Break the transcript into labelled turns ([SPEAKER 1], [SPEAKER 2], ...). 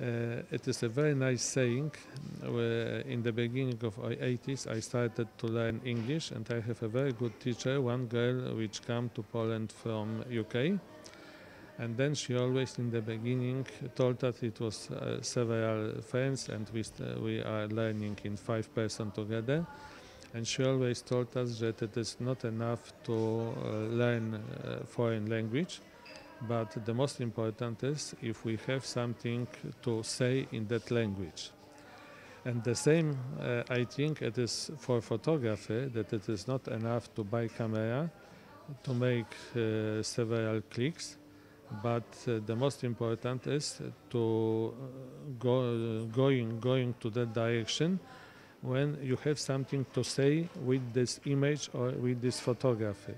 [SPEAKER 1] Uh, it is a very nice saying. Where in the beginning of the 80s, I started to learn English, and I have a very good teacher, one girl which came to Poland from UK, and then she always in the beginning told us it was uh, several friends, and we st- we are learning in five person together. And she always told us that it is not enough to uh, learn uh, foreign language, but the most important is if we have something to say in that language. And the same, uh, I think, it is for photography that it is not enough to buy camera to make uh, several clicks, but uh, the most important is to uh, go going going to that direction when you have something to say with this image or with this photography.